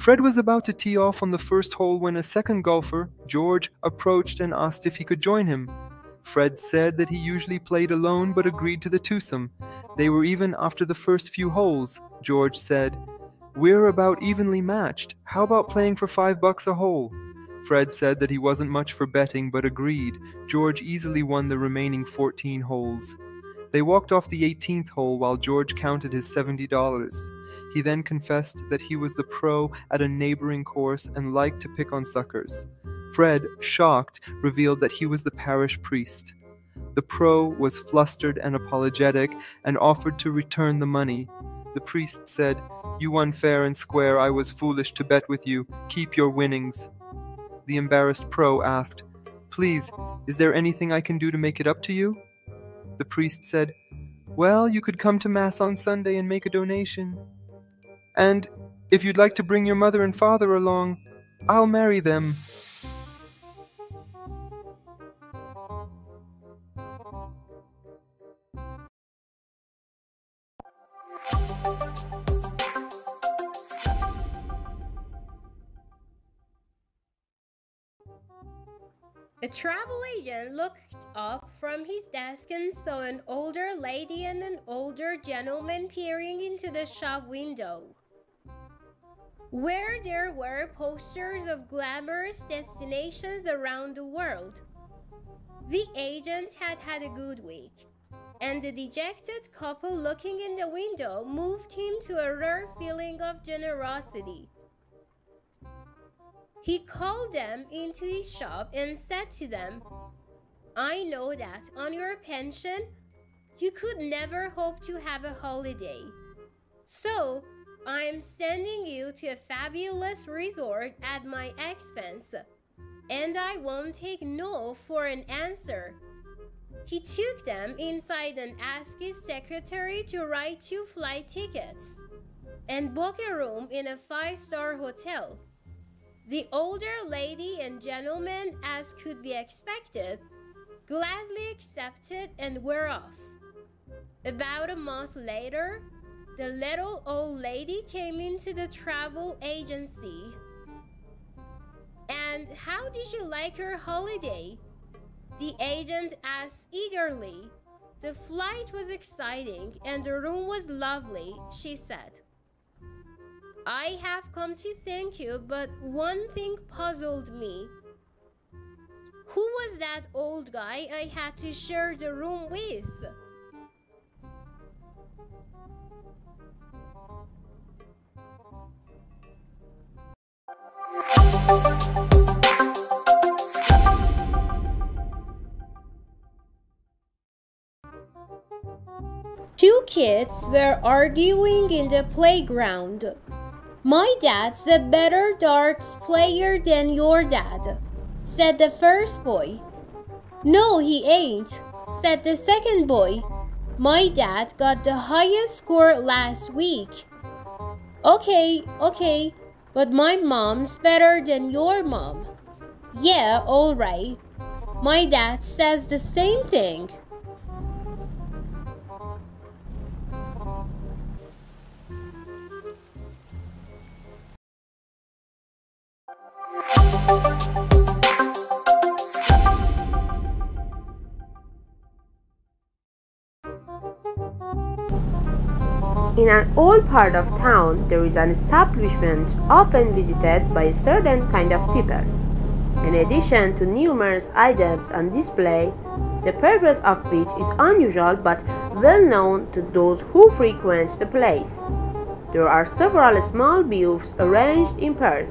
Fred was about to tee off on the first hole when a second golfer, George, approached and asked if he could join him. Fred said that he usually played alone but agreed to the twosome. They were even after the first few holes. George said, We're about evenly matched. How about playing for five bucks a hole? Fred said that he wasn't much for betting but agreed. George easily won the remaining 14 holes. They walked off the 18th hole while George counted his $70. He then confessed that he was the pro at a neighboring course and liked to pick on suckers. Fred, shocked, revealed that he was the parish priest. The pro was flustered and apologetic and offered to return the money. The priest said, You won fair and square. I was foolish to bet with you. Keep your winnings. The embarrassed pro asked, Please, is there anything I can do to make it up to you? The priest said, Well, you could come to Mass on Sunday and make a donation. And if you'd like to bring your mother and father along, I'll marry them. A travel agent looked up from his desk and saw an older lady and an older gentleman peering into the shop window, where there were posters of glamorous destinations around the world. The agent had had a good week, and the dejected couple looking in the window moved him to a rare feeling of generosity. He called them into his shop and said to them, I know that on your pension, you could never hope to have a holiday. So, I am sending you to a fabulous resort at my expense, and I won't take no for an answer. He took them inside and asked his secretary to write two flight tickets and book a room in a five star hotel. The older lady and gentleman, as could be expected, gladly accepted and were off. About a month later, the little old lady came into the travel agency. And how did you like your holiday? The agent asked eagerly. The flight was exciting and the room was lovely, she said. I have come to thank you, but one thing puzzled me. Who was that old guy I had to share the room with? Kids were arguing in the playground. My dad's a better darts player than your dad, said the first boy. No, he ain't, said the second boy. My dad got the highest score last week. Okay, okay, but my mom's better than your mom. Yeah, alright. My dad says the same thing. In an old part of town, there is an establishment often visited by a certain kind of people. In addition to numerous items on display, the purpose of which is unusual but well known to those who frequent the place. There are several small booths arranged in pairs,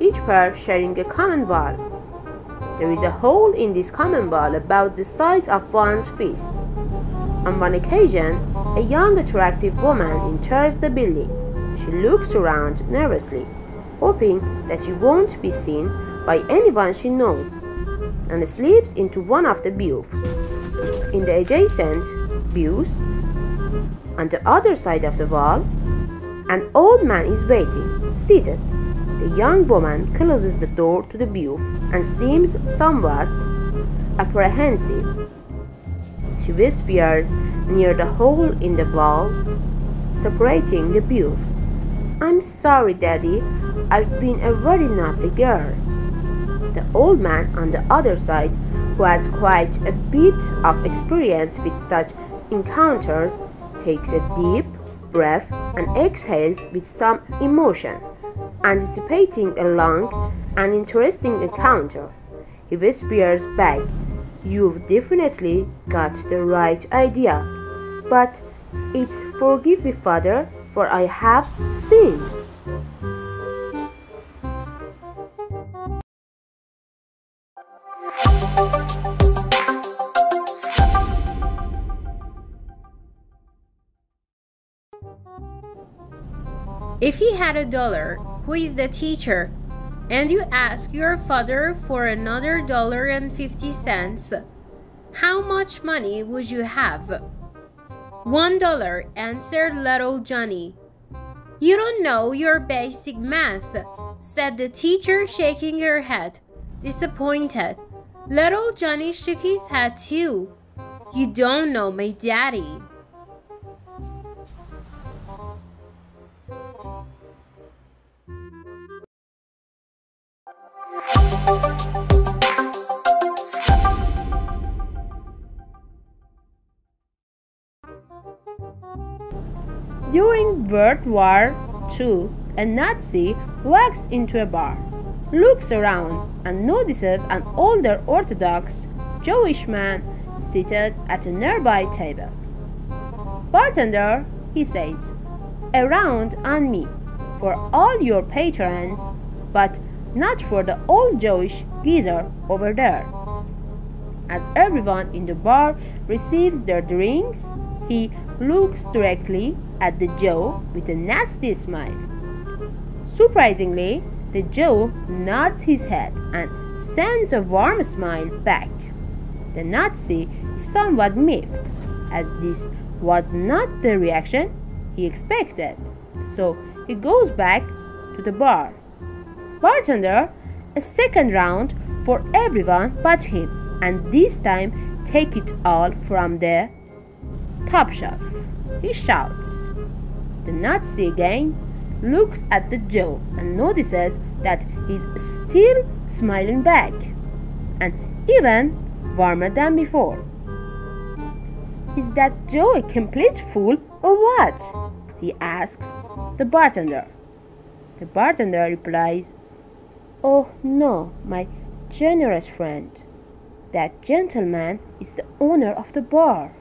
each pair sharing a common wall. There is a hole in this common wall about the size of one's fist. On one occasion, a young attractive woman enters the building. She looks around nervously, hoping that she won't be seen by anyone she knows, and slips into one of the booths. In the adjacent booth, on the other side of the wall, an old man is waiting, seated. The young woman closes the door to the booth and seems somewhat apprehensive. She whispers near the hole in the wall, separating the booths. I'm sorry, Daddy. I've been a very naughty girl. The old man on the other side, who has quite a bit of experience with such encounters, takes a deep breath and exhales with some emotion, anticipating a long and interesting encounter. He whispers back, You've definitely got the right idea, but it's forgive me, Father, for I have sinned. If he had a dollar, who is the teacher, and you ask your father for another dollar and fifty cents, how much money would you have? One dollar, answered little Johnny. You don't know your basic math, said the teacher, shaking her head, disappointed. Little Johnny shook his head too. You don't know my daddy. World War II, a Nazi walks into a bar, looks around, and notices an older Orthodox Jewish man seated at a nearby table. Bartender, he says, a round on me for all your patrons, but not for the old Jewish geezer over there. As everyone in the bar receives their drinks, he looks directly at the Joe with a nasty smile. Surprisingly, the Joe nods his head and sends a warm smile back. The Nazi is somewhat miffed, as this was not the reaction he expected. So he goes back to the bar. Bartender, a second round for everyone but him, and this time take it all from the top shelf. He shouts. The Nazi again looks at the Jew and notices that he's still smiling back, and even warmer than before. Is that Joe a complete fool or what? he asks the bartender. The bartender replies, Oh no, my generous friend. That gentleman is the owner of the bar.